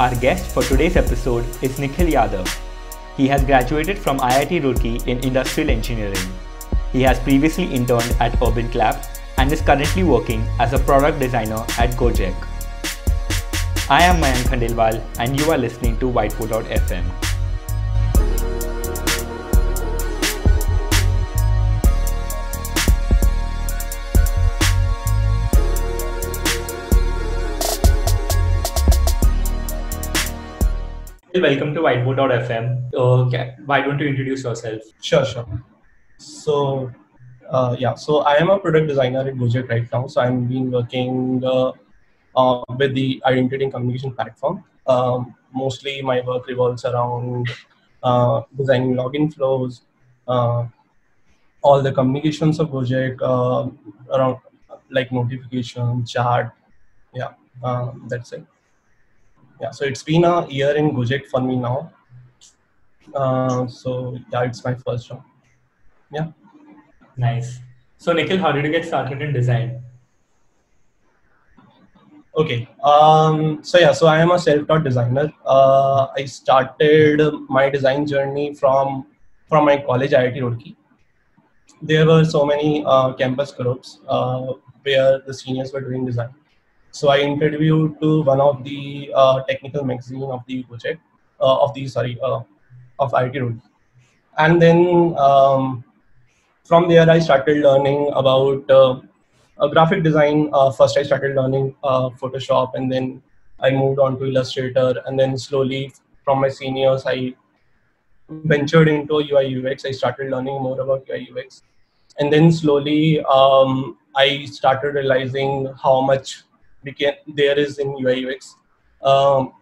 Our guest for today's episode is Nikhil Yadav. He has graduated from IIT Roorkee in Industrial Engineering. He has previously interned at Urban Clap and is currently working as a product designer at Gojek. I am Mayank Khandelwal and you are listening to Whiteboard.fm. Welcome to Whiteboard.fm. Uh, why don't you introduce yourself? Sure, sure. So, uh, yeah, so I am a product designer at Gojek right now. So I'm been working uh, uh, with the identity and communication platform. Um, mostly my work revolves around uh, designing login flows, uh, all the communications of Gojek uh, around like notification, chat. Yeah, um, that's it yeah so it's been a year in gojek for me now. Uh, so yeah it's my first job. Yeah. Nice. So nikhil how did you get started in design? Okay um, so yeah so i am a self-taught designer. Uh, i started my design journey from from my college iit roorkee. There were so many uh, campus groups uh, where the seniors were doing design so I interviewed to one of the uh, technical magazine of the project, uh, of the sorry, uh, of IIT Roorkee. And then um, from there I started learning about uh, graphic design. Uh, first I started learning uh, Photoshop and then I moved on to Illustrator and then slowly from my seniors I ventured into UI UX. I started learning more about UI UX. And then slowly um, I started realizing how much became there is in UI UX. Um,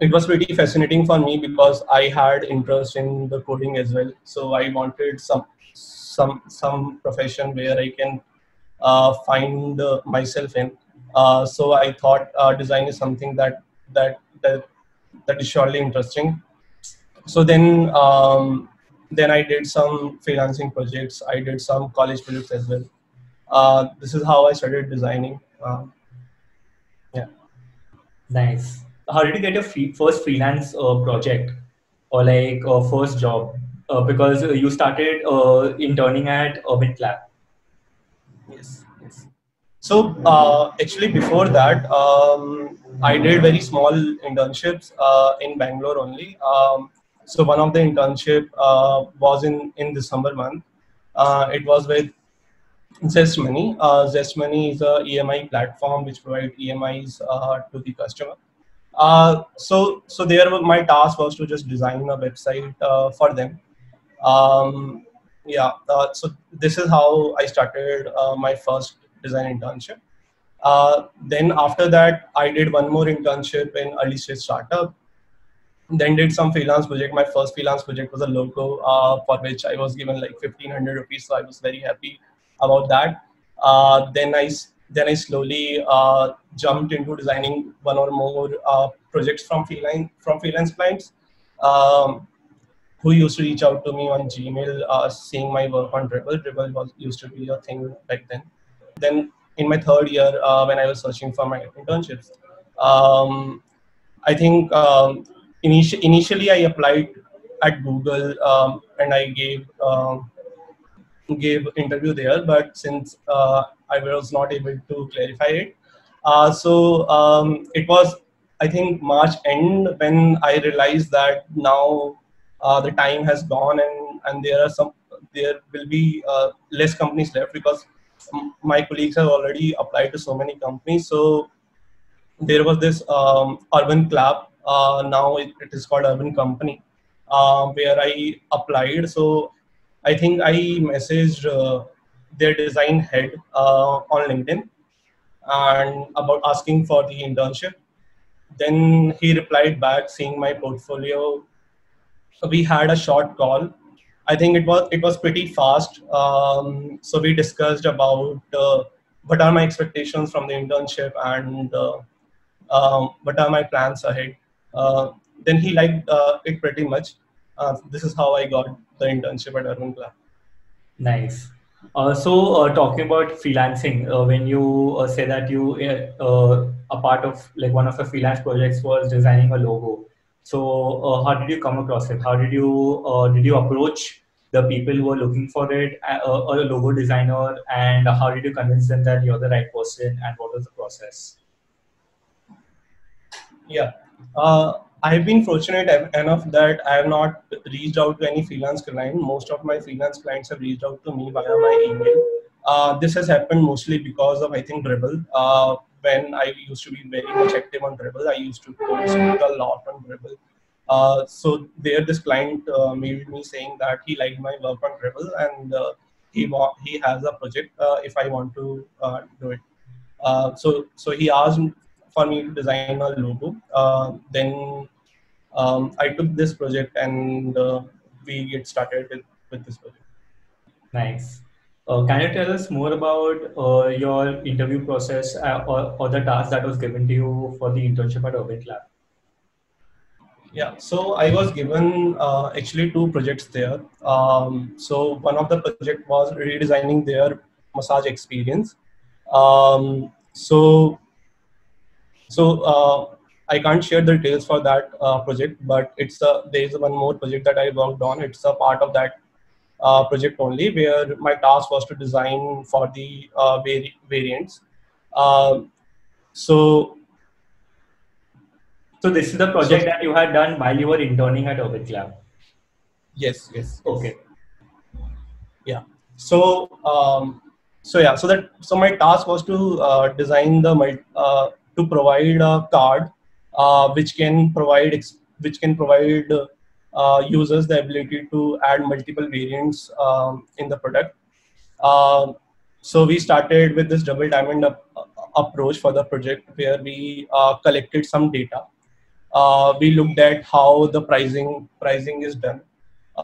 it was pretty fascinating for me because I had interest in the coding as well. So I wanted some some some profession where I can uh, find uh, myself in. Uh, so I thought uh, design is something that that that that is surely interesting. So then um, then I did some freelancing projects. I did some college projects as well. Uh, this is how I started designing. Um, Nice. How did you get your free, first freelance uh, project or like uh, first job? Uh, because you started uh, interning at Urban Clap. Yes. yes. So uh, actually, before that, um, I did very small internships uh, in Bangalore only. Um, so one of the internship uh, was in in December month. Uh, it was with Zest Money. Uh, Zest Money is a EMI platform which provides EMIs uh, to the customer. Uh, so, so there my task was to just design a website uh, for them. Um, yeah, uh, so this is how I started uh, my first design internship. Uh, then after that, I did one more internship in early stage startup. Then did some freelance project. My first freelance project was a logo for which I was given like 1500 rupees. So I was very happy about that. Uh, then I then I slowly uh, jumped into designing one or more uh, projects from freelance from freelance clients um, who used to reach out to me on Gmail, uh, seeing my work on Dribbble. Dribbble was used to be a thing back then. Then in my third year, uh, when I was searching for my internships, um, I think um, initi- initially I applied at Google um, and I gave um, gave interview there, but since uh, I was not able to clarify it, uh, so um, it was I think March end when I realized that now uh, the time has gone and and there are some there will be uh, less companies left because my colleagues have already applied to so many companies. So there was this um, Urban Clap. Uh, now it, it is called Urban Company, uh, where I applied. So I think I messaged uh, their design head uh, on LinkedIn and about asking for the internship. Then he replied back, seeing my portfolio. We had a short call. I think it was it was pretty fast. Um, so we discussed about uh, what are my expectations from the internship and uh, um, what are my plans ahead. Uh, then he liked uh, it pretty much. This is how I got the internship at Urban Clap. Nice. Uh, so, uh, talking about freelancing, uh, when you uh, say that you uh, a part of like one of the freelance projects was designing a logo. So, uh, how did you come across it? How did you did you approach the people who were looking for it, or a logo designer, and how did you convince them that you're the right person? And what was the process? Yeah. I've been fortunate enough that I have not reached out to any freelance client. Most of my freelance clients have reached out to me via my email. Uh, this has happened mostly because of I think Dribbble. Uh, when I used to be very much active on Dribbble, I used to post a lot on Dribbble. Uh, so there, this client uh, mailed me saying that he liked my work on Dribbble and uh, he wa- he has a project uh, if I want to do it. so so he asked for me to design a logo. then um, I took this project and uh, we get started with, with this project. Nice. Uh, can you tell us more about uh, your interview process uh, or, or the task that was given to you for the internship at UrbanClap? Yeah, so I was given uh, actually two projects there. Um, so one of the project was redesigning their massage experience. Um, so so uh, I can't share the details for that uh, project, but it's a, there is one more project that I worked on. It's a part of that uh, project only, where my task was to design for the uh, vari variants. Um, so, so this is the project so, that you had done while you were interning at UrbanClap. Yes. Yes. Okay. Yeah. So, um, so yeah. So that so my task was to uh, design the uh, to provide a card uh, which can provide which can provide uh, users the ability to add multiple variants um, in the product. Uh, so we started with this double diamond approach for the project where we uh, collected some data. Uh, we looked at how the pricing pricing is done.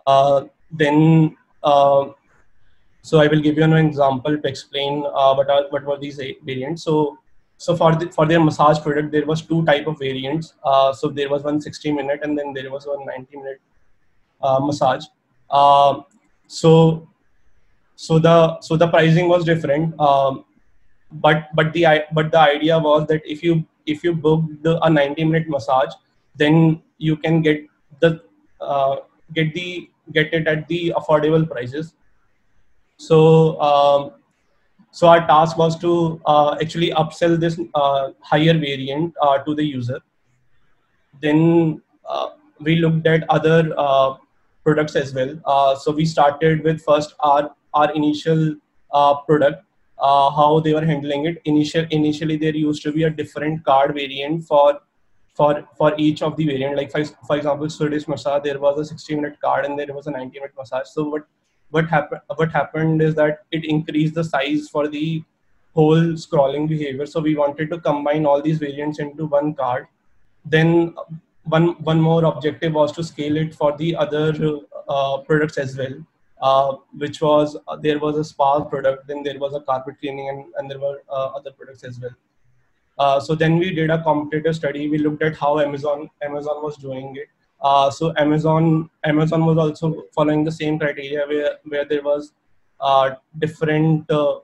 Uh, then, so I will give you an example to explain what are what were these variants. So so for the, for their massage product, there was two type of variants. Uh, so there was one 60 minute and then there was one 90 minute uh, massage. Uh, so so the so the pricing was different. Um, but but the but the idea was that if you if you booked a 90 minute massage, then you can get the uh, get the get it at the affordable prices. So um, so our task was to uh, actually upsell this uh, higher variant uh, to the user. Then uh, we looked at other uh, products as well. Uh, so we started with first our our initial product, how they were handling it. Initial initially there used to be a different card variant for for for each of the variant. Like for, for example, Swedish massage, there was a 60 minute card and there was a 90 minute massage. So what what happened what happened is that it increased the size for the whole scrolling behavior. So we wanted to combine all these variants into one card. Then one one more objective was to scale it for the other uh, products as well uh, which was uh, there was a spa product then there was a carpet cleaning and, and there were uh, other products as well. Uh, so then we did a competitive study. We looked at how amazon amazon was doing it uh, so Amazon Amazon was also following the same criteria where where there was uh, different uh,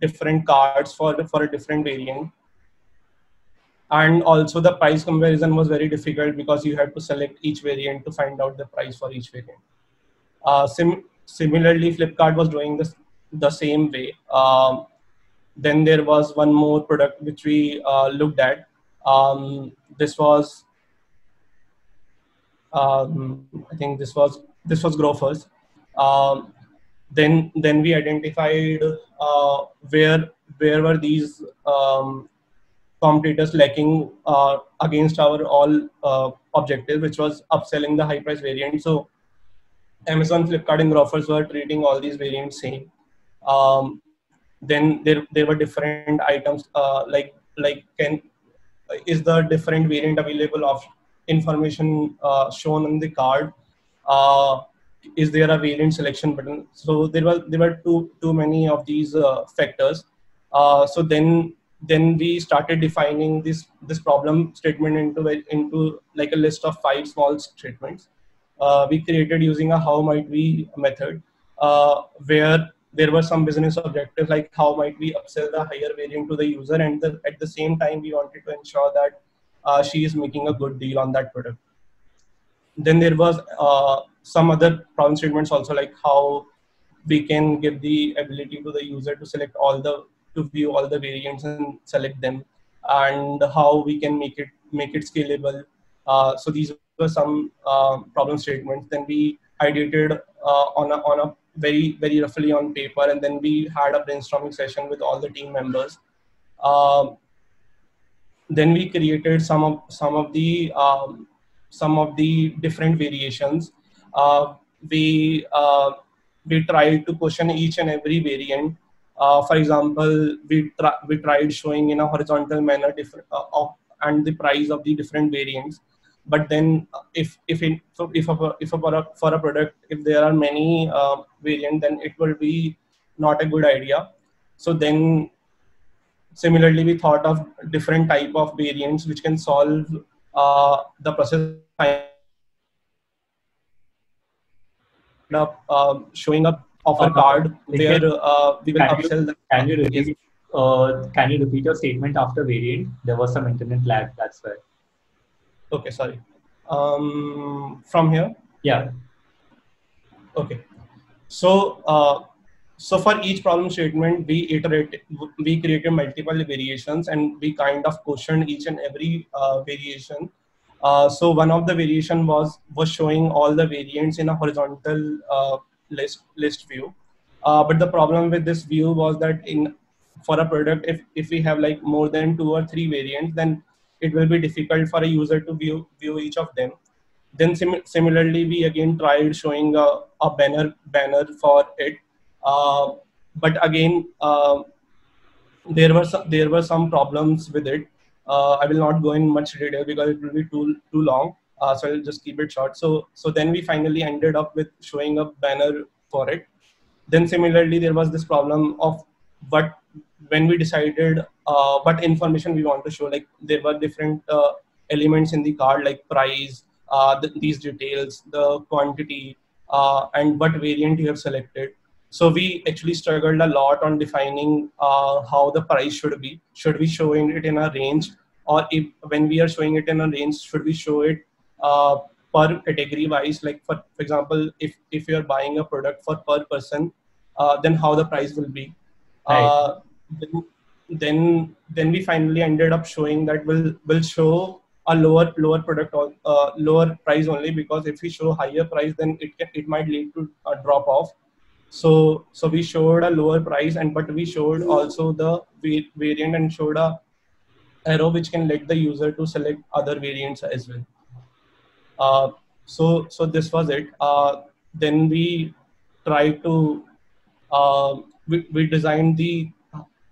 different cards for for a different variant, and also the price comparison was very difficult because you had to select each variant to find out the price for each variant. Uh, sim similarly, Flipkart was doing this the same way. Um, then there was one more product which we uh, looked at. Um, this was um, I think this was this was Grofers. Um, then then we identified uh, where where were these um, competitors lacking uh, against our all uh, objective, which was upselling the high price variant. So Amazon, Flipkart, and Grofers were treating all these variants same. Um, then there there were different items uh, like like can is the different variant available of information uh, shown on the card uh, is there a variant selection button? So there were there were too too many of these uh, factors. Uh, so then then we started defining this this problem statement into into like a list of five small statements. Uh, we created using a how might we method uh, where there were some business objectives like how might we upsell the higher variant to the user and the, at the same time we wanted to ensure that she is making a good deal on that product. Then there was uh, some other problem statements also like how we can give the ability to the user to select all the to view all the variants and select them and how we can make it make it scalable. Uh, so these were some uh, problem statements. Then we ideated uh, on a, on a very very roughly on paper and then we had a brainstorming session with all the team members. Um, then we created some of some of the um, some of the different variations. Uh, we uh, we tried to question each and every variant. Uh, for example we we tried showing in a horizontal manner different uh, of, and the price of the different variants. But then if if it, so if a, if a product for a product if there are many uh, variant then it will be not a good idea. So then similarly we thought of different type of variants which can solve uh, the process up uh, showing up offer uh-huh. card where uh, we will can upsell you, can you repeat uh, can you repeat your statement after variant there was some internet lag that's why Okay, sorry. Um, from here? Yeah. Okay. So, uh, so for each problem statement, we iterate, we created multiple variations and we kind of questioned each and every uh, variation. Uh, so one of the variation was was showing all the variants in a horizontal uh, list list view. Uh, but the problem with this view was that in for a product, if if we have like more than two or three variants, then it will be difficult for a user to view view each of them then sim- similarly we again tried showing a, a banner banner for it but again uh, there were some, there were some problems with it. Uh, i will not go in much detail because it will be too too long. Uh, so i'll just keep it short. So so then we finally ended up with showing a banner for it. Then similarly there was this problem of what when we decided uh, what information we want to show. Like there were different uh, elements in the card like price uh, the, these details the quantity uh, and what variant you have selected so we actually struggled a lot on defining uh, how the price should be. Should we showing it in a range or if when we are showing it in a range should we show it uh, per category wise? Like for, for example if if you're buying a product for per person then how the price will be? Right. Then, then then we finally ended up showing that we'll will show a lower lower product or uh, lower price only because if we show higher price then it can, it might lead to a drop off so so we showed a lower price and but we showed also the variant and showed a arrow which can let the user to select other variants as well uh, so so this was it uh, then we tried to uh, we, we designed the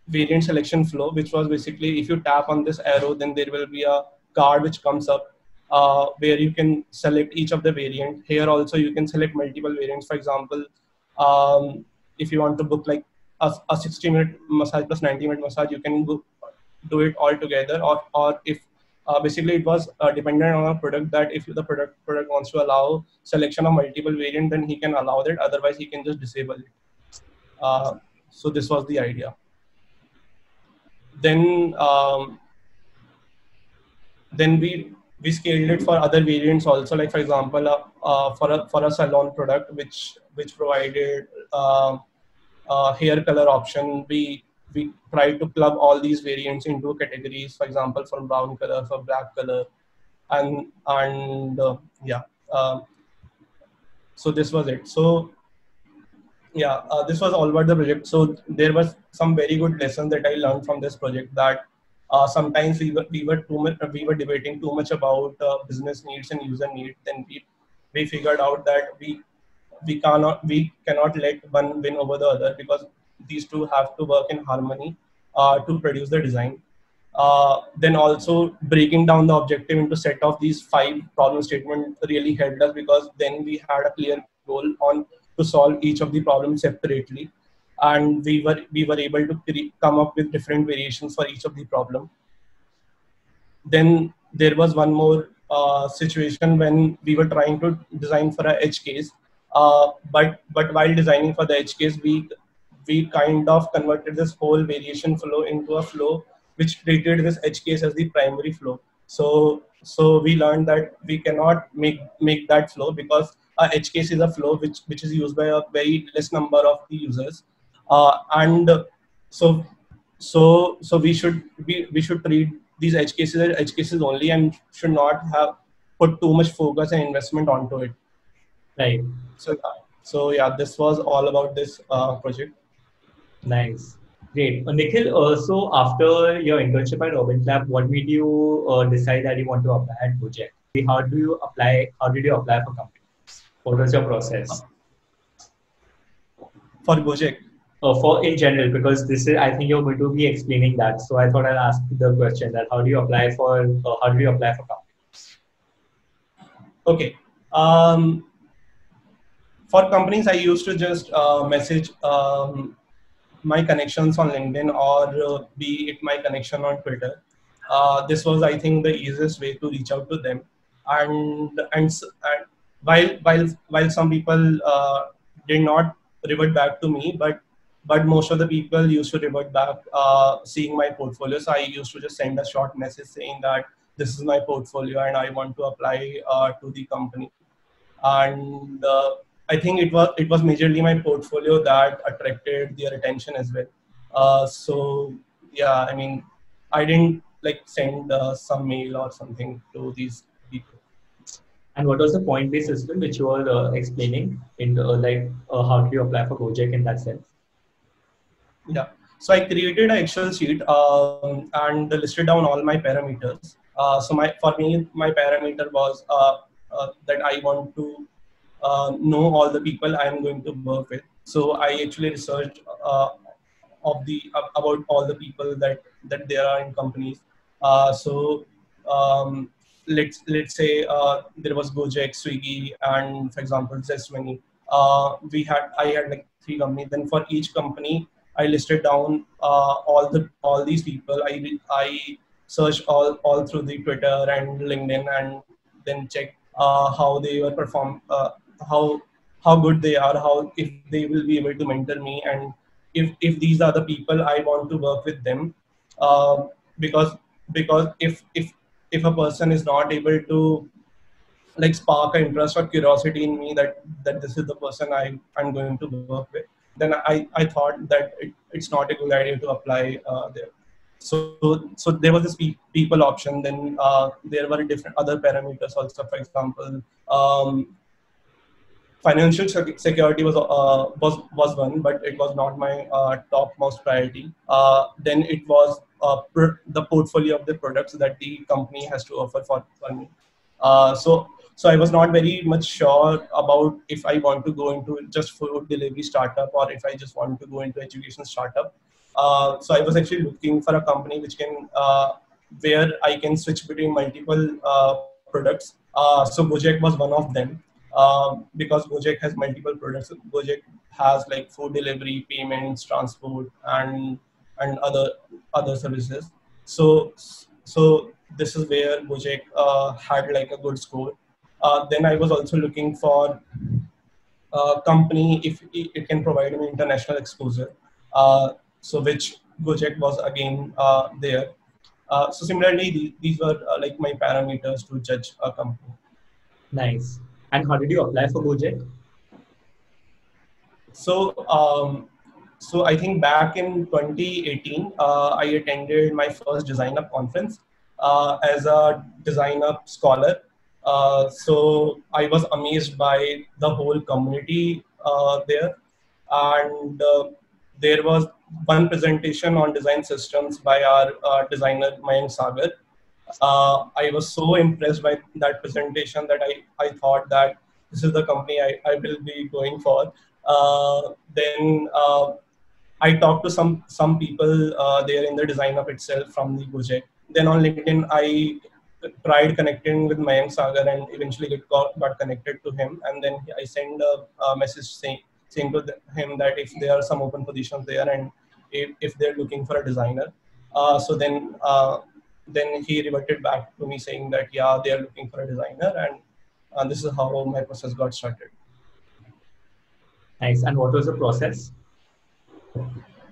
variant selection flow, which was basically if you tap on this arrow, then there will be a card which comes up uh, where you can select each of the variant. Here also you can select multiple variants. For example, um, if you want to book like a, a 60 minute massage plus 90 minute massage, you can book, do it all together. Or, or if uh, basically it was uh, dependent on a product that if the product product wants to allow selection of multiple variant, then he can allow that. Otherwise, he can just disable it. Uh, so this was the idea then um, then we we scaled it for other variants also like for example uh, uh, for a for a salon product which which provided uh, hair color option we we tried to club all these variants into categories for example for brown color for black color and and uh, yeah um, so this was it so yeah, uh, this was all about the project. So there was some very good lessons that I learned from this project. That uh, sometimes we were we were too much we were debating too much about uh, business needs and user needs. Then we we figured out that we we cannot we cannot let one win over the other because these two have to work in harmony uh, to produce the design. Uh, then also breaking down the objective into set of these five problem statement really helped us because then we had a clear goal on to solve each of the problems separately and we were we were able to come up with different variations for each of the problem. Then there was one more uh, situation when we were trying to design for a edge case. Uh, but but while designing for the edge case we we kind of converted this whole variation flow into a flow which treated this edge case as the primary flow. So so we learned that we cannot make make that flow because a edge case is a flow which which is used by a very less number of the users, uh, and so so so we should we, we should treat these edge cases as edge cases only and should not have put too much focus and investment onto it. Right. So so yeah, this was all about this uh, project. Nice. Great. Uh, Nikhil, uh, so after your internship at Urban Clap, what made you uh, decide that you want to apply at Gojek? How do you apply? How did you apply for companies? What was your process? For Gojek? Uh, for in general, because this is, I think you're going to be explaining that. So I thought I'll ask the question that how do you apply for, uh, how do you apply for companies? Okay. Um, for companies, I used to just uh, message um, my connections on LinkedIn or uh, be it my connection on Twitter. Uh, this was, I think, the easiest way to reach out to them. And and, and while while while some people uh, did not revert back to me, but but most of the people used to revert back uh, seeing my portfolio. So I used to just send a short message saying that this is my portfolio and I want to apply uh, to the company. And uh, I think it was it was majorly my portfolio that attracted their attention as well. Uh, so yeah, I mean, I didn't like send uh, some mail or something to these people. And what was the point-based system which you were uh, explaining in like how do you apply for Gojek in that sense? Yeah. So I created an Excel sheet um, and listed down all my parameters. Uh, so my for me, my parameter was uh, uh, that I want to uh, know all the people I am going to work with. So I actually researched uh, of the about all the people that that there are in companies. Uh, so um, let's let's say there was Gojek, Swiggy, and for example Zestmoney. We had I had like three companies. Then for each company, I listed down uh, all the all these people. I I searched all all through the Twitter and LinkedIn, and then checked how they were perform how how good they are, how if they will be able to mentor me, and if if these are the people I want to work with them, uh, because because if if if a person is not able to like spark an interest or curiosity in me that that this is the person I I'm going to work with, then I I thought that it, it's not a good idea to apply uh, there. So so there was this people option. Then uh, there were different other parameters also. For example, um, financial security was uh, was was one, but it was not my uh, topmost priority. Uh, then it was uh, the portfolio of the products that the company has to offer for, for me. Uh, so so I was not very much sure about if I want to go into just food delivery startup or if I just want to go into education startup. Uh, so I was actually looking for a company which can where I can switch between multiple products. so Gojek was one of them um, because Gojek has multiple products. Gojek has like food delivery, payments, transport, and and other other services. So so this is where Gojek uh, had like a good score. Uh, then I was also looking for a company if it can provide me international exposure. Uh, so which Gojek was again uh, there. Uh, so similarly, these were uh, like my parameters to judge a company. Nice. And how did you apply for Gojek? So, um, so I think back in 2018, uh, I attended my first DesignUp conference uh, as a DesignUp scholar. Uh, so I was amazed by the whole community uh, there, and uh, there was one presentation on design systems by our uh, designer Mayank Sagar, uh, I was so impressed by that presentation that I, I thought that this is the company I, I will be going for. Then I talked to some some people there in the DesignUp itself from the Gojek. Then on LinkedIn, I tried connecting with Mayank Sagar and eventually get got, got connected to him. And then I sent a, a message saying, saying to him that if there are some open positions there and if, if they're looking for a designer. Uh, so then uh, then he reverted back to me saying that yeah they are looking for a designer and and this is how my process got started nice and what was the process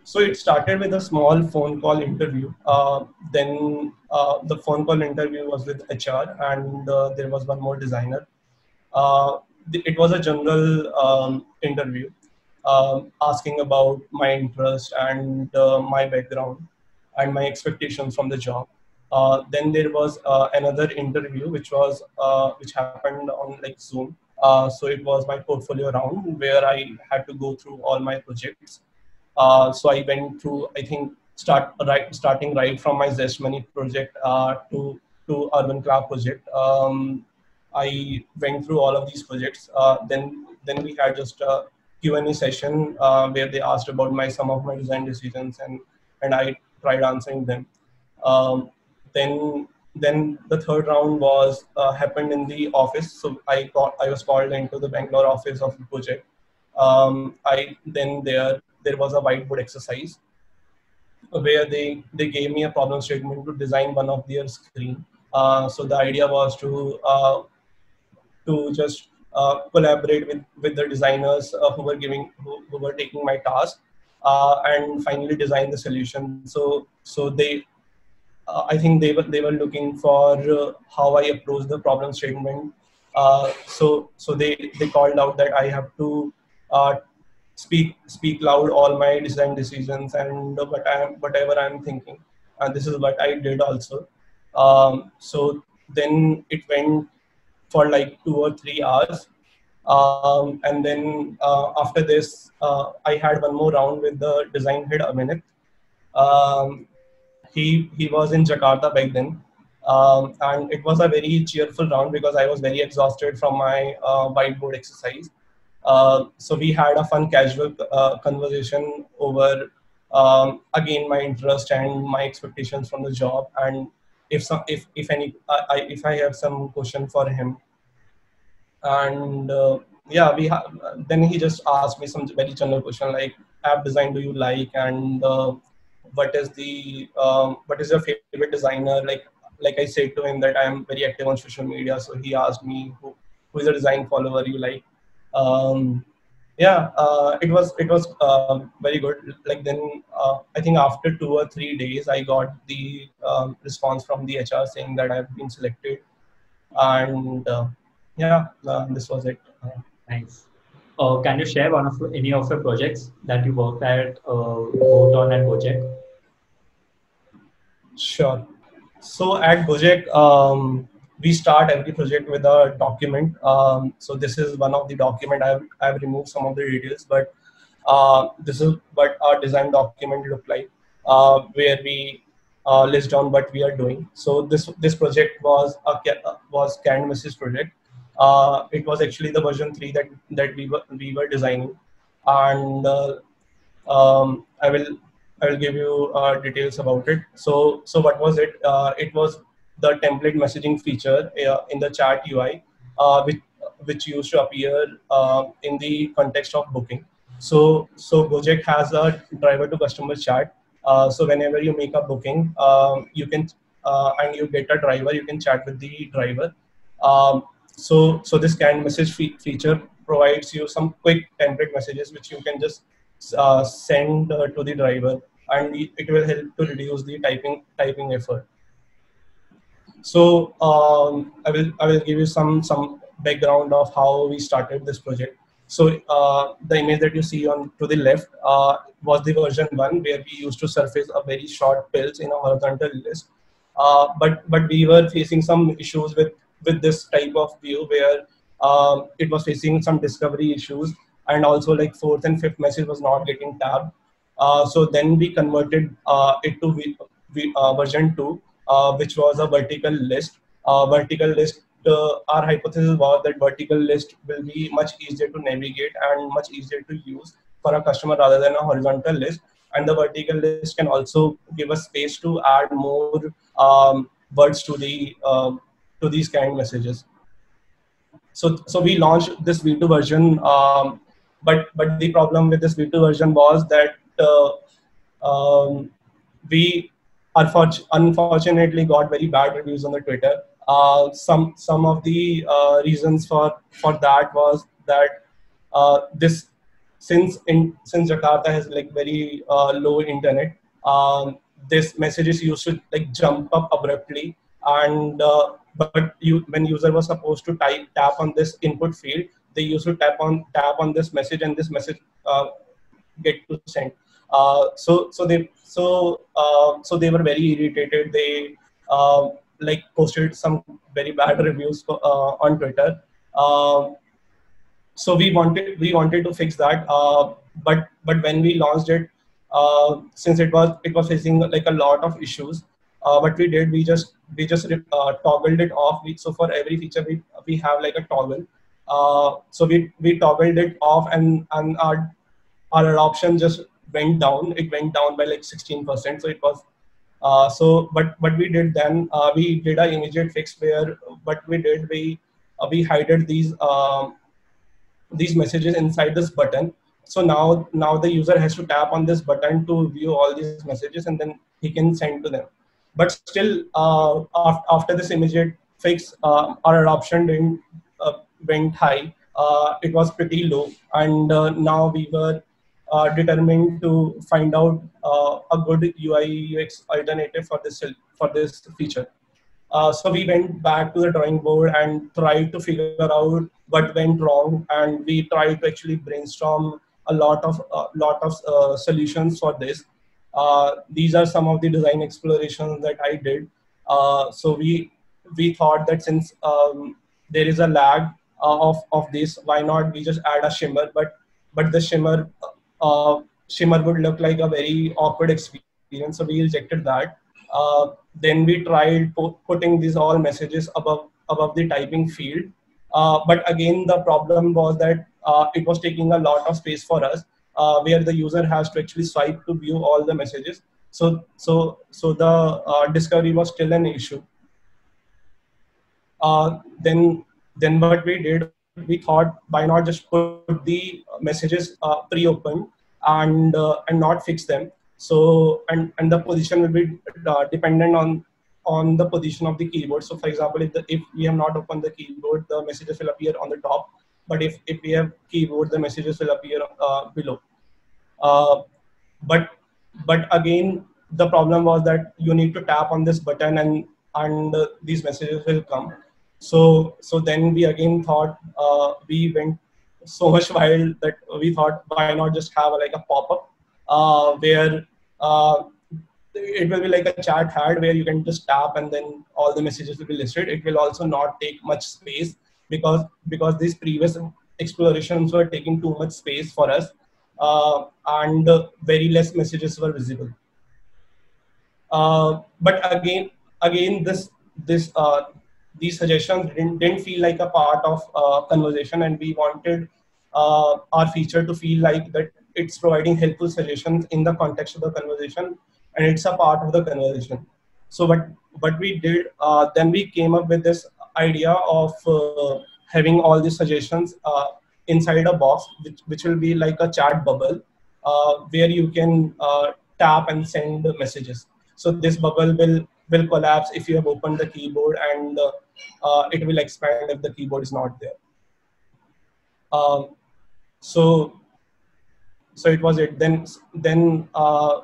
So it started with a small phone call interview. Uh, then uh, the phone call interview was with HR, and uh, there was one more designer. Uh, it was a general um, interview, um, asking about my interest and uh, my background and my expectations from the job. Uh, then there was another interview, which was which happened on like Zoom. so it was my portfolio round where I had to go through all my projects uh, so I went through, I think, start right starting right from my Zest Money project uh, to to Urban Clap project. Um, I went through all of these projects. Uh, then then we had just a Q&A session uh, where they asked about my some of my design decisions and and I tried answering them. Um, then then the third round was uh, happened in the office. So I got I was called into the Bangalore office of the project. Um, I then there there was a whiteboard exercise where they they gave me a problem statement to design one of their screen. Uh, so the idea was to uh, to just uh, collaborate with with the designers uh, who were giving who, who were taking my task uh, and finally design the solution. So so they. Uh, I think they were they were looking for how I approach the problem statement. so so they they called out that I have to speak speak loud all my design decisions and what I'm whatever I'm thinking. And this is what I did also. Um, so then it went for like two or three hours. Um, and then uh, after this, uh, I had one more round with the design head Aminit. Um, he he was in Jakarta back then, um, and it was a very cheerful round because I was very exhausted from my uh, whiteboard exercise. Uh, so we had a fun casual uh, conversation over um, again my interest and my expectations from the job. And if some if if any I, if I have some question for him. And uh, yeah we have then he just asked me some very general question like app design do you like? And uh, what is the um, what is your favorite designer? Like like I said to him that I am very active on social media. So he asked me who, who is a design follower you like um, yeah uh, it was it was uh, very good like then uh, i think after two or three days i got the um, response from the hr saying that i've been selected and uh, yeah uh, this was it nice uh, can you share one of any of your projects that you worked at worked on at Gojek? Sure. So at Gojek, um, we start every project with a document. Um, so this is one of the document. I've, I've removed some of the details, but uh, this is what our design document look like, uh, where we uh, list down what we are doing. So this this project was a was message project. Uh, it was actually the version three that that we were we were designing, and uh, um, I will I will give you uh, details about it. So so what was it? it was the template messaging feature uh, in the chat UI, uh, which which used to appear uh, in the context of booking. So so Gojek has a driver to customer chat. so whenever you make a booking, um, you can and you get a driver, you can chat with the driver. Um, so so this canned message fe feature provides you some quick template messages which you can just uh, send uh, to the driver and it will help to reduce the typing typing effort so um, I will I will give you some some background of how we started this project. So uh, the image that you see on to the left uh, was the version one where we used to surface a very short pills in a horizontal list. Uh, but but we were facing some issues with with this type of view where um, it was facing some discovery issues and also like fourth and fifth message was not getting tabbed. Uh, so then we converted uh, it to v, v, uh, version two which was a vertical list. Uh, vertical list, uh, our hypothesis was that vertical list will be much easier to navigate and much easier to use for a customer rather than a horizontal list. And the vertical list can also give us space to add more um, words to the uh, to these canned messages. So, so we launched this V2 version, um, but but the problem with this V2 version was that uh, um, we unfortunately got very bad reviews on the Twitter. Uh, some some of the uh, reasons for for that was that uh, this since in since Jakarta has like very uh, low internet, um, this messages used to like jump up abruptly, and uh, but you when user was supposed to type tap on this input field, they used to tap on tap on this message, and this message uh, get to send. Uh, so so they so uh, so they were very irritated. They uh, like posted some very bad reviews uh, on Twitter. Um, so we wanted we wanted to fix that, uh, but but when we launched it, uh, since it was it was facing like a lot of issues, what we did we just we just toggled it off. We, so for every feature we we have like a toggle. so we we toggled it off and and our our adoption just went down. It went down by like 16%. So it was uh, so, but what we did then, uh, we did an immediate fix where what we did, we uh, we hided these um, these messages inside this button. So now now the user has to tap on this button to view all these messages, and then he can send to them. But still, uh, after this immediate fix, uh, our adoption didn't uh, went high. it was pretty low, and now we were uh, determined to find out uh, a good UI UX alternative for this for this feature. Uh, so we went back to the drawing board and tried to figure out what went wrong, and we tried to actually brainstorm a lot of uh, lot of uh, solutions for this. Uh, these are some of the design explorations that I did. so we we thought that since um, there is a lag of of this, why not we just add a shimmer? But but the shimmer uh, shimmer would look like a very awkward experience. So we rejected that. Uh, then we tried putting these all messages above above the typing field. Uh, but again, the problem was that uh, it was taking a lot of space for us, uh, where the user has to actually swipe to view all the messages. So, so, so the uh, discovery was still an issue. then, then what we did we thought why not just put the messages uh, pre-open and uh, and not fix them. So and and the position will be uh, dependent on on the position of the keyboard. So for example if the, if we have not opened the keyboard the messages will appear on the top. But if if we have keyboard the messages will appear uh, below. Uh, but but again the problem was that you need to tap on this button and and uh, these messages will come so so then we again thought uh, we went so much wild that we thought why not just have a, like a pop-up uh, where uh, it will be like a chat head where you can just tap and then all the messages will be listed. It will also not take much space because because these previous explorations were taking too much space for us uh, and very less messages were visible. Uh, but again, again, this this uh, these suggestions didn't, didn't feel like a part of uh, conversation and we wanted uh, our feature to feel like that it's providing helpful suggestions in the context of the conversation and it's a part of the conversation. So what what we did uh, then we came up with this idea of uh, having all these suggestions uh, inside a box which, which will be like a chat bubble uh, where you can tap and send messages. So this bubble will will collapse if you have opened the keyboard and uh, it will expand if the keyboard is not there. Um, so, so it was it. Then, then uh,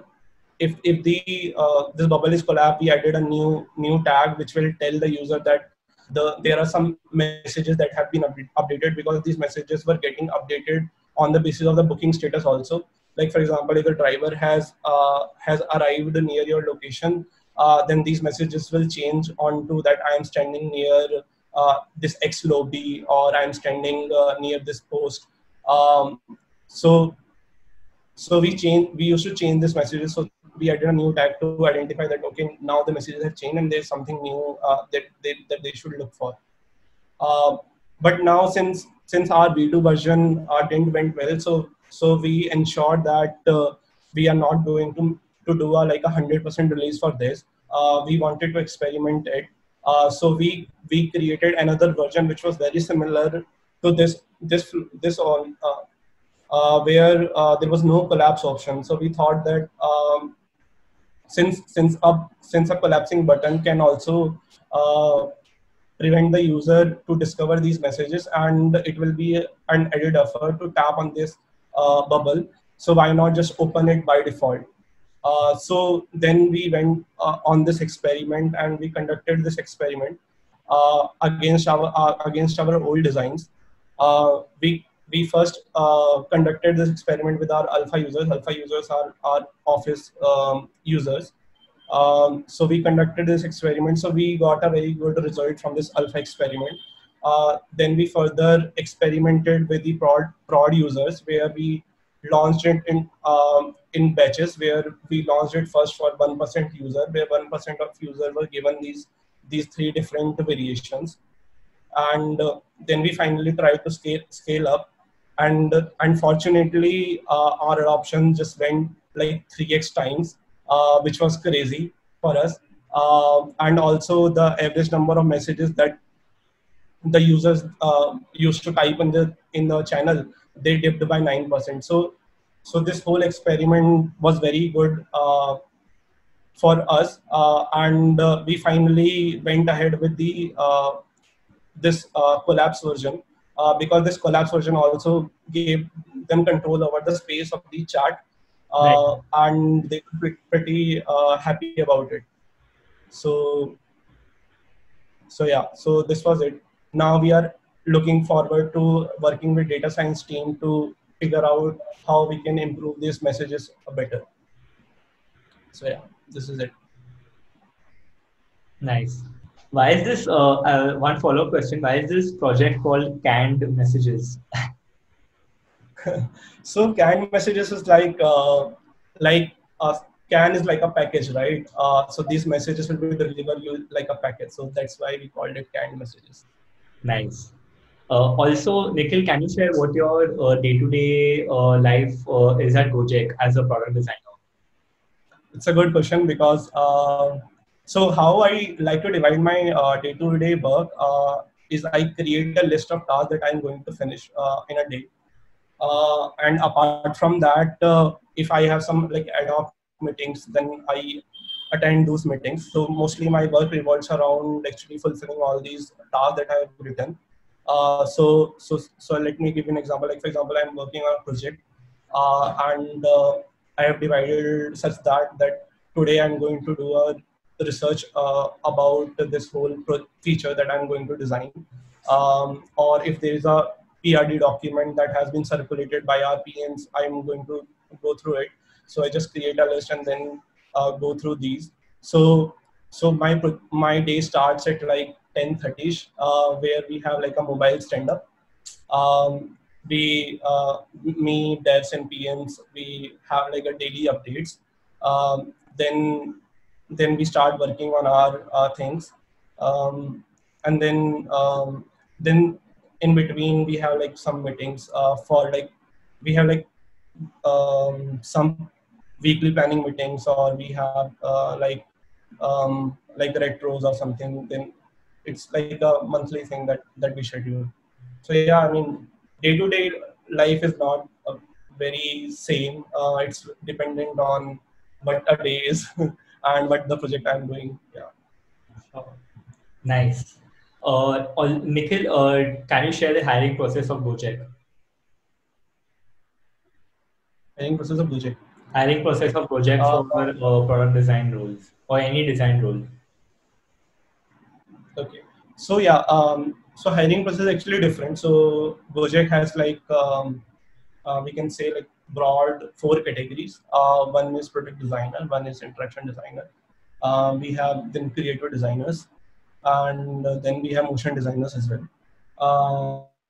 if if the uh, this bubble is collapsed, we added a new new tag which will tell the user that the there are some messages that have been updated because these messages were getting updated on the basis of the booking status also. Like for example, if the driver has uh, has arrived near your location, uh, then these messages will change onto that I am standing near uh, this X lobby or I'm standing uh, near this post. Um, so, so we change. We used to change this messages. So we added a new tag to identify that okay, now the messages have changed and there's something new uh, that they that they should look for. Uh, but now since since our V2 version didn't went well, so so we ensured that we are not going to to do a like a hundred percent release for this. Uh, we wanted to experiment it. Uh, so we we created another version which was very similar to this this this on uh, uh, where uh, there was no collapse option. So we thought that um, since since a since a collapsing button can also prevent the user to discover these messages and it will be an added effort to tap on this uh, bubble. So why not just open it by default? Uh, so then we went uh, on this experiment and we conducted this experiment uh, against our uh, against our old designs. Uh, we we first conducted this experiment with our alpha users. Alpha users are our office um, users. Um, so we conducted this experiment. So we got a very good result from this alpha experiment. then we further experimented with the prod prod users, where we launched it in um, in batches where we launched it first for 1% user where 1% of users were given these these three different variations. And uh, then we finally tried to scale scale up. And uh, unfortunately uh, our adoption just went like 3x times uh, which was crazy for us. Um, and also the average number of messages that the users uh, used to type in the in the channel they dipped by 9%. So, so this whole experiment was very good uh, for us. Uh, and uh, we finally went ahead with the uh, this uh, collapse version uh, because this collapse version also gave them control over the space of the chat. Right. And they were pretty happy about it. So, so yeah, so this was it. Now we are looking forward to working with data science team to figure out how we can improve these messages better. So yeah, this is it. Nice. Why is this, uh, uh, one follow-up question, why is this project called canned messages? so canned messages is like, uh, like uh, can is like a package, right? Uh, so these messages will be delivered like a package. So that's why we called it canned messages. Nice. Uh, also, Nikhil, can you share what your uh, day-to-day uh, life uh, is at Gojek as a product designer? It's a good question because uh, so how I like to divide my uh, day-to-day work is I create a list of tasks that I'm going to finish in a day, and apart from that, if I have some like ad hoc meetings, then I attend those meetings. So mostly my work revolves around actually fulfilling all these tasks that I have written. Uh, so, so, so let me give you an example. Like for example, I'm working on a project, uh, and uh, I have divided such that that today I'm going to do a research uh, about this whole feature that I'm going to design. Um, or if there is a PRD document that has been circulated by our PMs, I'm going to go through it. So I just create a list and then uh, go through these. So so my my day starts at like 10.30ish uh, where we have like a mobile stand-up. Um, we, uh, me, devs and PMs, we have like a daily updates. Um, then, then we start working on our things. Um, and then, um, then in between we have like some meetings uh, for like, we have like um, some weekly planning meetings or we have uh, like um, like retros or something then it's like a monthly thing that that we schedule. So yeah, I mean, day to day life is not very same. Uh, it's dependent on what a day is and what the project I'm doing. Yeah. Nice. Uh, Nikhil, uh, can you share the hiring process of Gojek? Hiring process of Gojek. Hiring process of Gojek uh, for uh, product design roles or any design role. So yeah, um, so hiring process is actually different. So Gojek has like um, uh, we can say like broad four categories. Uh, one is product designer, one is interaction designer. Uh, we have then creative designers, and then we have motion designers as well.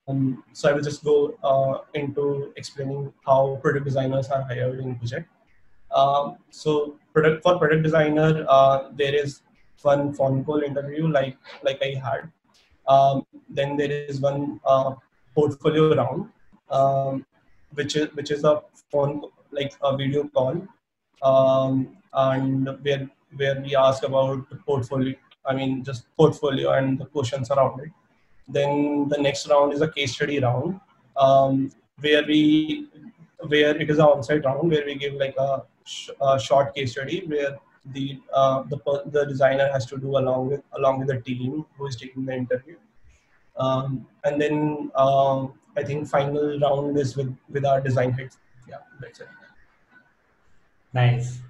Um, so I will just go uh, into explaining how product designers are hired in Gojek. Um, so product for product designer, uh, there is one phone call interview like like I had. Um, then there is one uh, portfolio round, um, which is which is a phone like a video call, um, and where where we ask about the portfolio. I mean, just portfolio and the questions around it. Then the next round is a case study round, um, where we where it is an on-site round where we give like a, sh- a short case study where the uh, the the designer has to do along with along with the team who is taking the interview. Um, and then um, I think final round is with with our design heads. Yeah, that's it. Nice.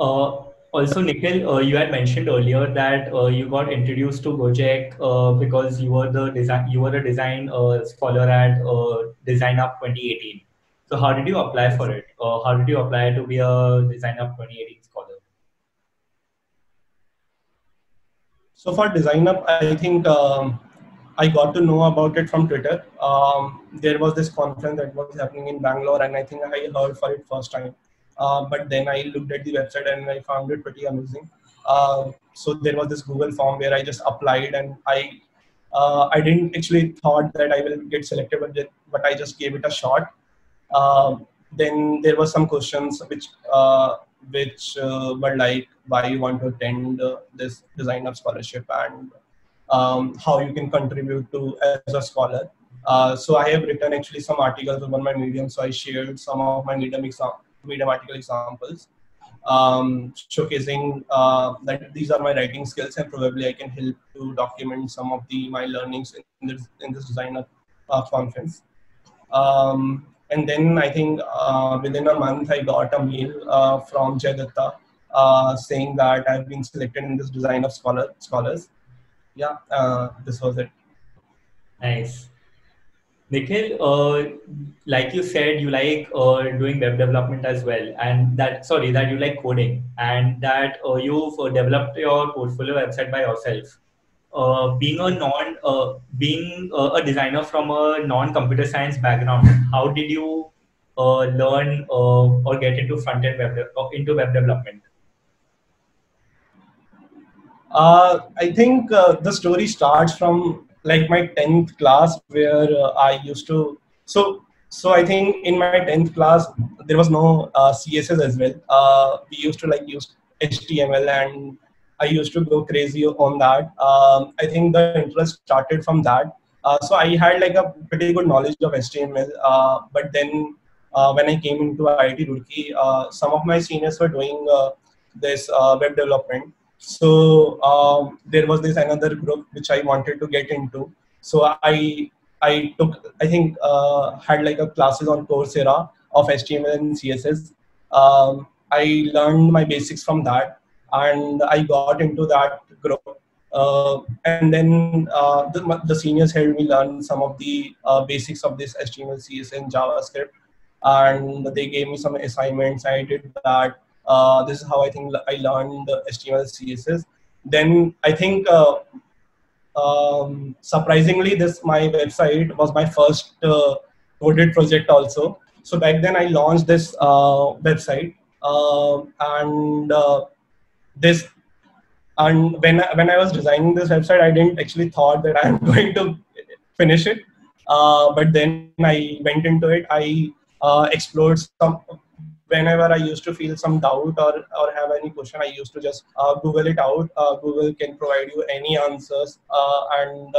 Uh, also, Nikhil, uh, you had mentioned earlier that uh, you got introduced to Gojek uh, because you were the design you were a design uh, scholar at uh, DesignUp 2018. So, how did you apply for it? how did you apply to be a DesignUp 2018 scholar? So for DesignUp, I think um, I got to know about it from Twitter. Um, there was this conference that was happening in Bangalore, and I think I heard for it first time. Uh, but then I looked at the website and I found it pretty amazing. Uh, so there was this Google form where I just applied, and I uh, I didn't actually thought that I will get selected, but, but I just gave it a shot. Um, then there were some questions which uh, which uh, were like why you want to attend this DesignUp scholarship and um, how you can contribute to as a scholar. Uh, so I have written actually some articles on my Medium. So I shared some of my Medium, exam- Medium article examples, um, showcasing uh, that these are my writing skills and probably I can help to document some of the my learnings in this, in this designer uh, conference. Um, and then I think uh, within a month I got a mail uh, from Jayadatta uh, saying that I've been selected in this DesignUp scholar, scholars yeah, uh, this was it. Nice. Nikhil, uh, like you said, you like uh, doing web development as well, and that sorry that you like coding, and that uh, you've uh, developed your portfolio website by yourself. Uh, being a non, uh, being a designer from a non-computer science background, how did you learn or get into front end web de- into web development? Uh, I think uh, the story starts from like my 10th class where uh, I used to. So, so I think in my 10th class, there was no uh, CSS as well. Uh, we used to like use HTML and I used to go crazy on that. Um, I think the interest started from that. Uh, so I had like a pretty good knowledge of HTML. but then when I came into IIT Roorkee, some of my seniors were doing this web development so um, there was this another group which I wanted to get into. So I I took I think uh, had like a classes on Coursera of HTML and CSS. Um, I learned my basics from that, and I got into that group. Uh, and then uh, the, the, seniors helped me learn some of the uh, basics of this HTML, CSS, and JavaScript. And they gave me some assignments. I did that. Uh, this is how I think I learned HTML, CSS. Then I think uh, um, surprisingly, this my website was my first uh, coded project also. So back then I launched this website and this and when I, when I was designing this website, I didn't actually thought that I'm going to finish it. Uh, but then I went into it. I uh, explored some whenever I used to feel some doubt or, or have any question, I used to just uh, Google it out. Uh, Google can provide you any answers, uh, and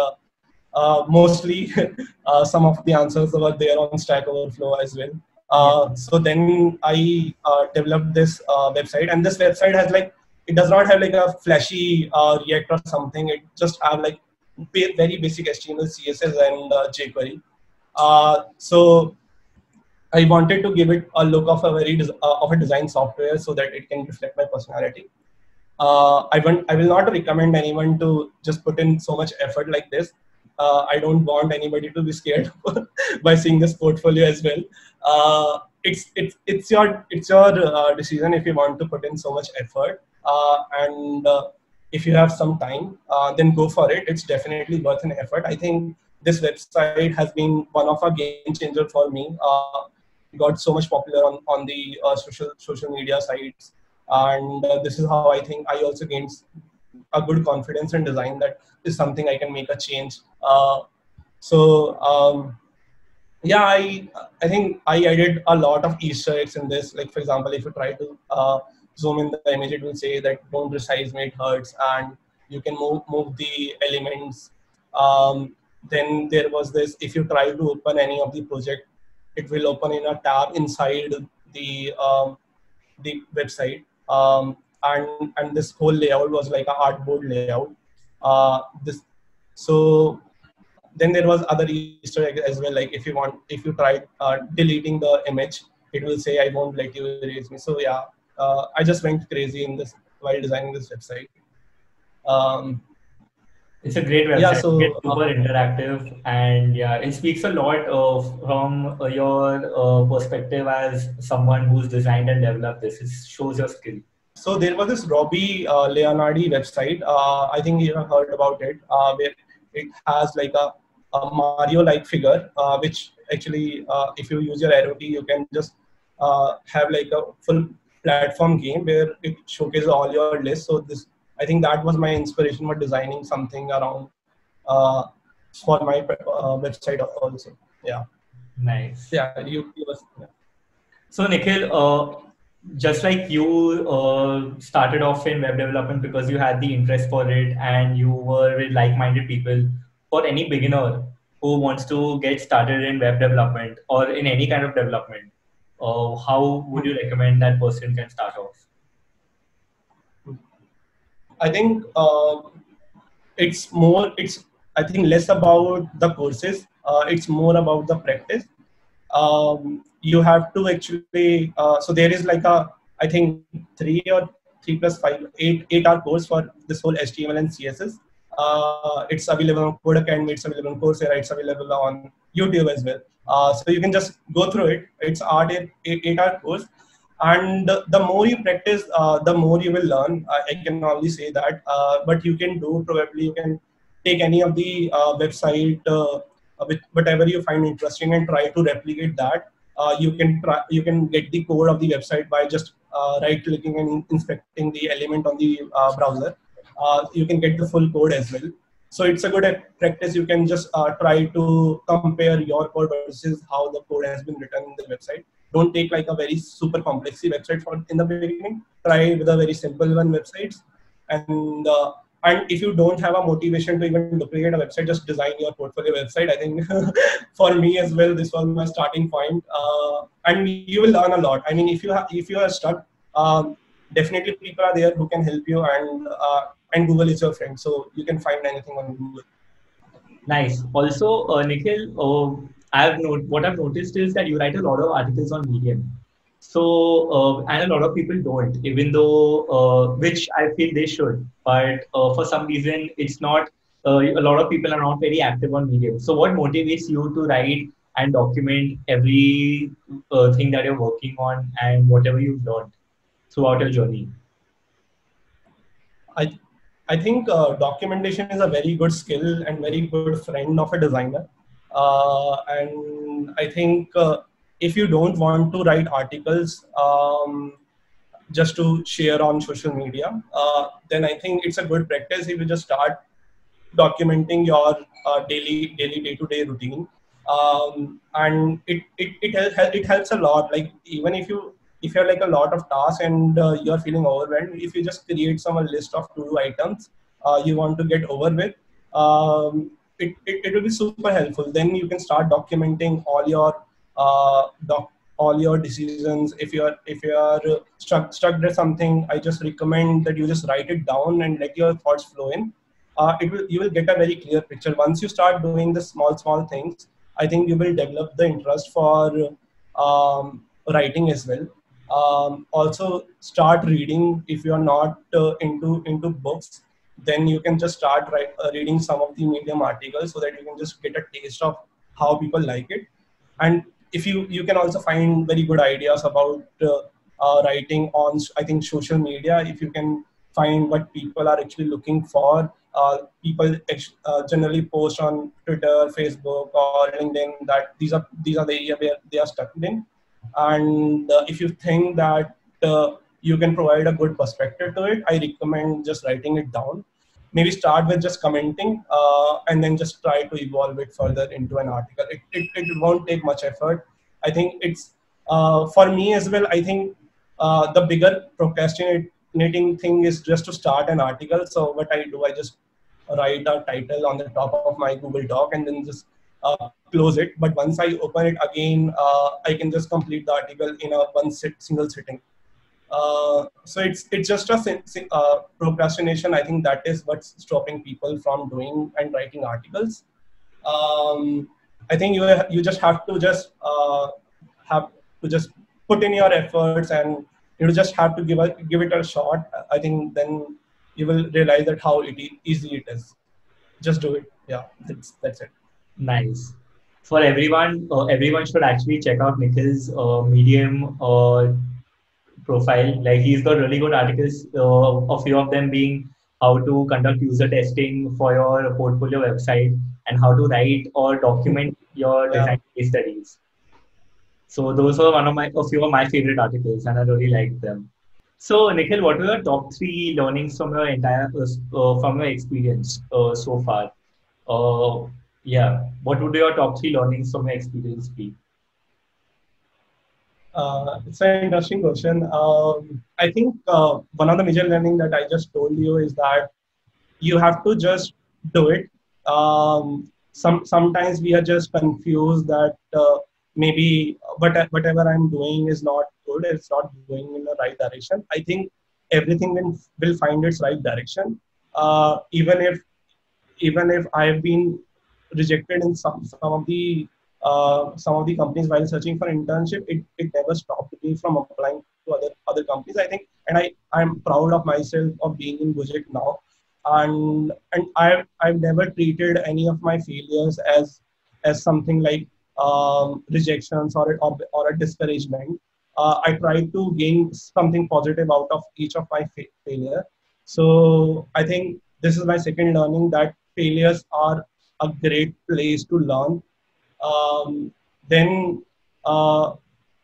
uh, mostly some of the answers were there on Stack Overflow as well. so then I developed this website, and this website has like it does not have like a flashy React or something. It just have like very basic HTML, CSS, and jQuery. so I wanted to give it a look of a very uh, of a design software so that it can reflect my personality. Uh, I want I will not recommend anyone to just put in so much effort like this. Uh, I don't want anybody to be scared by seeing this portfolio as well. Uh, it's it's it's your it's your uh, decision if you want to put in so much effort uh, and if you have some time, then go for it. It's definitely worth an effort. I think this website has been one of a game changer for me. Uh, got so much popular on, on the uh, social social media sites and uh, this is how i think i also gained a good confidence in design that is something i can make a change uh, so um, yeah i i think i added a lot of easter eggs in this like for example if you try to uh, zoom in the image it will say that don't resize me it hurts and you can move move the elements um, then there was this if you try to open any of the project it will open in a tab inside the um, the website um, and and this whole layout was like a artboard layout uh, this so then there was other Easter egg as well. Like if you want, if you try uh, deleting the image, it will say I won't let you erase me. So yeah, uh, I just went crazy in this while designing this website. Um, it's a great website. Yeah, so, it's super uh, interactive, and yeah, it speaks a lot of from uh, your uh, perspective as someone who's designed and developed this. It shows your skill. So there was this Robby uh, Leonardi website. Uh, I think you have heard about it, uh, where it has like a, a Mario-like figure, uh, which actually, uh, if you use your arrow key, you can just uh, have like a full platform game where it showcases all your lists. So this, I think that was my inspiration for designing something around uh, for my uh, website also. Yeah. Nice. Yeah. You. yeah. So Nikhil, uh, just like you uh, started off in web development because you had the interest for it and you were with like-minded people for any beginner who wants to get started in web development or in any kind of development uh, how would you recommend that person can start off? I think uh, it's more it's i think less about the courses uh, it's more about the practice. Um, you have to actually uh, so there is like a i think three or three plus five eight eight hour course for this whole html and css uh, it's available on Codecademy it's available on coursera it's available on youtube as well. Uh, so you can just go through it. It's art eight, eight hour course. And the more you practice uh, the more you will learn. I can only say that. Uh, but you can do probably you can take any of the uh, website with whatever you find interesting and try to replicate that. Uh, you can try, you can get the code of the website by just uh, right clicking and inspecting the element on the uh, browser. Uh, you can get the full code as well. So it's a good practice. You can just uh, try to compare your code versus how the code has been written in the website. Don't take like a very super complex website for in the beginning. Try with a very simple one websites and uh, and if you don't have a motivation to even duplicate a website just design your portfolio website i think for me as well this was my starting point uh, and you will learn a lot i mean if you have if you are stuck um, definitely people are there who can help you and uh, and google is your friend so you can find anything on google nice also uh, nikhil uh, i've not- what i've noticed is that you write a lot of articles on medium so, uh, and a lot of people don't, even though, uh, which I feel they should. But uh, for some reason, it's not, uh, a lot of people are not very active on Medium. So, what motivates you to write and document every uh, thing that you're working on and whatever you've learned throughout your journey? I, I think uh, documentation is a very good skill and very good friend of a designer. and I think if you don't want to write articles um, just to share on social media, uh, then I think it's a good practice if you just start documenting your uh, daily daily day to day routine. Um, and it it it, it helps a lot. Like even if you if you have like a lot of tasks and uh, you're feeling overwhelmed, if you just create some a list of two items uh, you want to get over with, um, it, it, it will be super helpful. Then you can start documenting all your uh, doc all your decisions. If you are if you are stuck stuck with something i just recommend that you just write it down and let your thoughts flow in. Uh, it will you will get a very clear picture. Once you start doing the small small things i think you will develop the interest for um, writing as well um, also start reading if you are not uh, into into books then you can just start write, uh, reading some of the medium articles so that you can just get a taste of how people like it and if you you can also find very good ideas about uh, uh, writing on I think social media. If you can find what people are actually looking for, uh, people uh, generally post on Twitter, Facebook, or LinkedIn that these are these are the area where they are stuck in. And uh, if you think that uh, you can provide a good perspective to it, I recommend just writing it down maybe start with just commenting uh, and then just try to evolve it further into an article. It, it, it won't take much effort. I think it's uh, for me as well. I think uh, the bigger procrastinating thing is just to start an article. So what I do, I just write a title on the top of my Google Doc and then just uh, close it. But once I open it again, uh, I can just complete the article in a one sit, single sitting. Uh, so it's it's just a uh, procrastination. I think that is what's stopping people from doing and writing articles. Um, I think you you just have to just uh, have to just put in your efforts and you just have to give a, give it a shot. I think then you will realize that how easy it is. Just do it. Yeah, that's that's it. Nice. For everyone, uh, everyone should actually check out Nikhil's uh, Medium uh, profile. Like he's got really good articles. Uh, a few of them being how to conduct user testing for your portfolio website and how to write or document your yeah. design case studies. So those were one of my a few of my favorite articles, and I really liked them. So Nikhil, what were your top three learnings from your entire uh, from your experience uh, so far? Uh, yeah, what would your top three learnings from your experience be? Uh, it's an interesting question. Um, I think uh, one of the major learning that I just told you is that you have to just do it. Um, some sometimes we are just confused that uh, maybe but whatever I'm doing is not good. It's not going in the right direction. I think everything will, will find its right direction. Uh, even if even if I've been rejected in some some of the uh, some of the companies while searching for internship, it, it never stopped me from applying to other other companies. I think, and I I'm proud of myself of being in Gojek now, and and I've I've never treated any of my failures as as something like um, rejections or, or or a discouragement. Uh, I try to gain something positive out of each of my fa- failure. So I think this is my second learning that failures are a great place to learn um, then uh,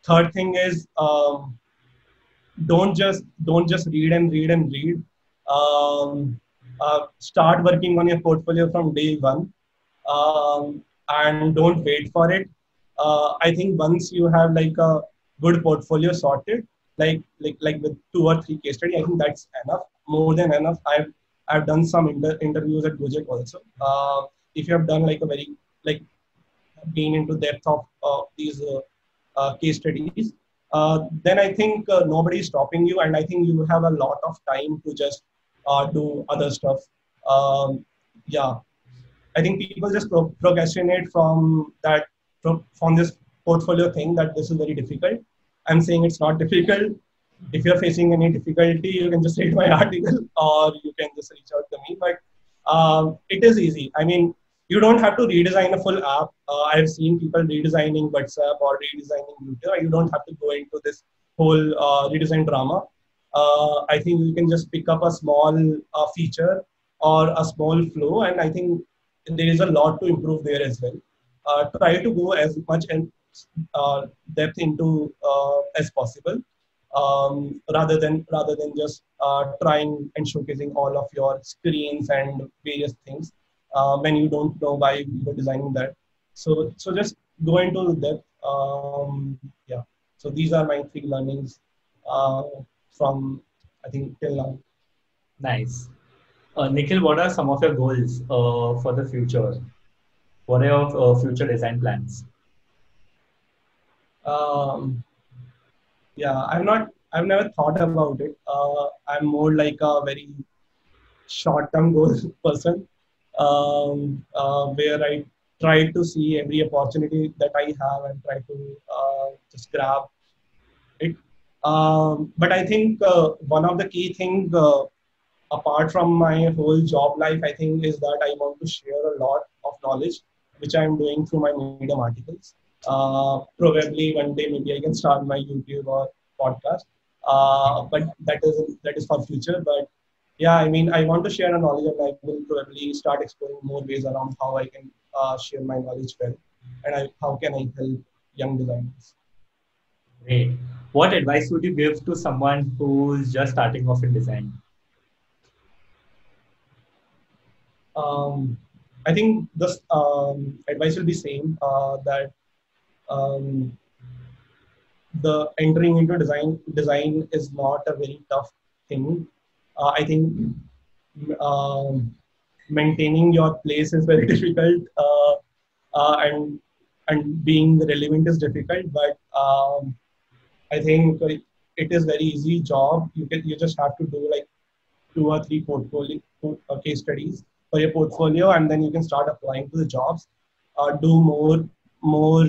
third thing is um, don't just don't just read and read and read. Um, uh, start working on your portfolio from day one, um, and don't wait for it. Uh, I think once you have like a good portfolio sorted, like like like with two or three case study, I think that's enough, more than enough. I've I've done some inter- interviews at Gojek also. Uh, if you have done like a very like been into depth of uh, these uh, uh, case studies, then I think nobody is stopping you, and I think you have a lot of time to just do other stuff. Um, yeah, I think people just pro- procrastinate from that from, from this portfolio thing that this is very difficult. I'm saying it's not difficult. If you're facing any difficulty, you can just read my article or you can just reach out to me. But it is easy. I mean, you don't have to redesign a full app. Uh, I've seen people redesigning WhatsApp or redesigning YouTube. You don't have to go into this whole uh, redesign drama. Uh, I think you can just pick up a small uh, feature or a small flow, and I think there is a lot to improve there as well. Uh, try to go as much and uh, depth into as possible, um, rather than rather than just trying and showcasing all of your screens and various things uh, when you don't know why you were designing that. So, so just go into depth. Um, yeah. So these are my three learnings uh, from I think till now. Nice. Uh, Nikhil, what are some of your goals uh, for the future? What are your uh, future design plans? Um, yeah, I'm not. I've never thought about it. Uh, I'm more like a very short-term goal person um, uh, where I try to see every opportunity that I have and try to uh, just grab it. Um, but I think uh, one of the key things, uh, apart from my whole job life, I think is that I want to share a lot of knowledge, which I'm doing through my Medium articles. Uh, probably one day maybe I can start my YouTube or podcast. But that is that is for future. But yeah, I mean, I want to share a knowledge and I will probably start exploring more ways around how I can uh, share my knowledge well and I, how can I help young designers. Great. What advice would you give to someone who's just starting off in design? Um, I think this um, advice will be same uh, that um, the entering into design design is not a very tough thing uh, I think um, maintaining your place is very difficult, uh, uh, and and being relevant is difficult. But um, I think it is very easy job. You can you just have to do like two or three portfolio case studies for your portfolio, and then you can start applying to the jobs. uh, do more more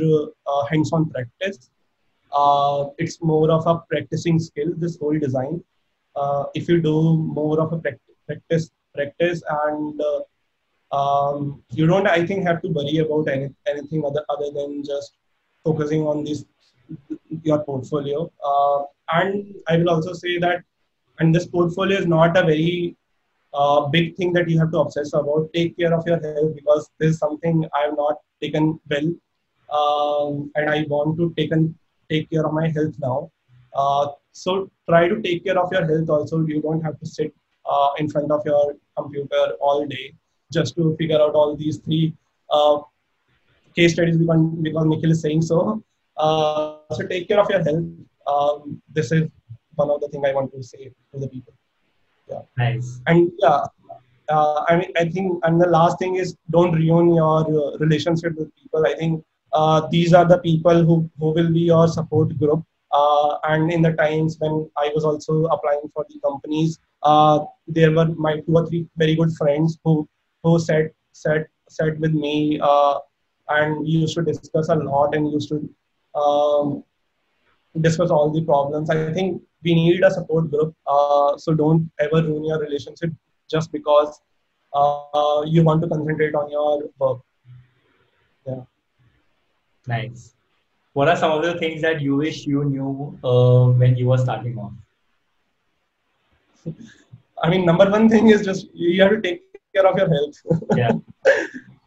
uh, hands-on practice. Uh, it's more of a practicing skill. This whole design. Uh, if you do more of a practice practice and um, you don't, I think, have to worry about any, anything other other than just focusing on this your portfolio. Uh, and I will also say that, and this portfolio is not a very uh, big thing that you have to obsess about. Take care of your health because this is something I have not taken well, um, and I want to take take care of my health now. So try to take care of your health also. You don't have to sit uh, in front of your computer all day just to figure out all these three uh, case studies because, because Nikhil is saying so. Uh, so take care of your health. Um, this is one of the things I want to say to the people. Yeah. Nice. And yeah, uh, I mean, I think, and the last thing is don't ruin your uh, relationship with people. I think uh, these are the people who, who will be your support group. Uh, and in the times when I was also applying for the companies, uh, there were my two or three very good friends who who sat sat sat with me uh, and we used to discuss a lot and used to um, discuss all the problems. I think we need a support group. Uh, so don't ever ruin your relationship just because uh, you want to concentrate on your work. Yeah. Nice. What are some of the things that you wish you knew uh, when you were starting off? I mean, number one thing is just you have to take care of your health. yeah.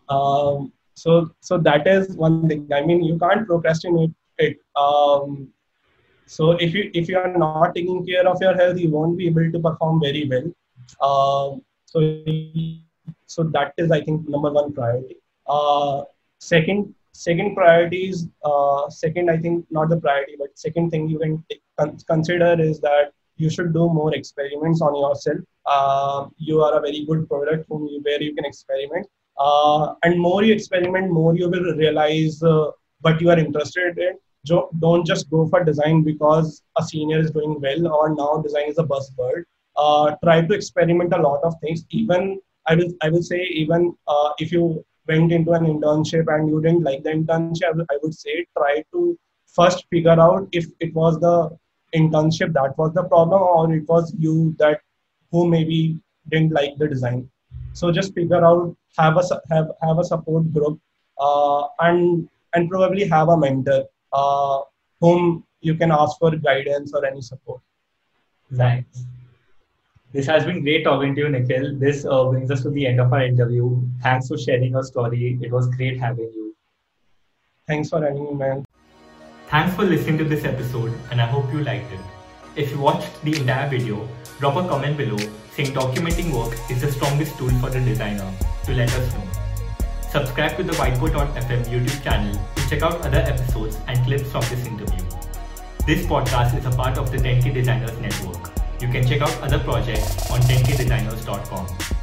um, so so that is one thing i mean you can't procrastinate it um, so if you if you are not taking care of your health you won't be able to perform very well uh, so so that is i think number one priority uh, second second priority is uh, second i think not the priority but second thing you can consider is that you should do more experiments on yourself. Uh, you are a very good product whom you, where you can experiment. Uh, and more you experiment more you will realize uh, what you are interested in. Don't just go for design because a senior is doing well or now design is a buzzword. Uh, try to experiment a lot of things. Even i will i will say even uh, if you went into an internship and you didn't like the internship i would say try to first figure out if it was the internship that was the problem or it was you that who maybe didn't like the design so just figure out have a have have a support group uh, and and probably have a mentor uh, whom you can ask for guidance or any support. Thanks. This has been great talking to you, Nikhil. This uh, brings us to the end of our interview. Thanks for sharing your story. It was great having you. Thanks for having me, man. Thanks for listening to this episode, and I hope you liked it. If you watched the entire video, drop a comment below saying documenting work is the strongest tool for the designer to let us know. Subscribe to the Whiteboard.fm YouTube channel to check out other episodes and clips from this interview. This podcast is a part of the 10K Designers Network. You can check out other projects on 10kdesigners.com.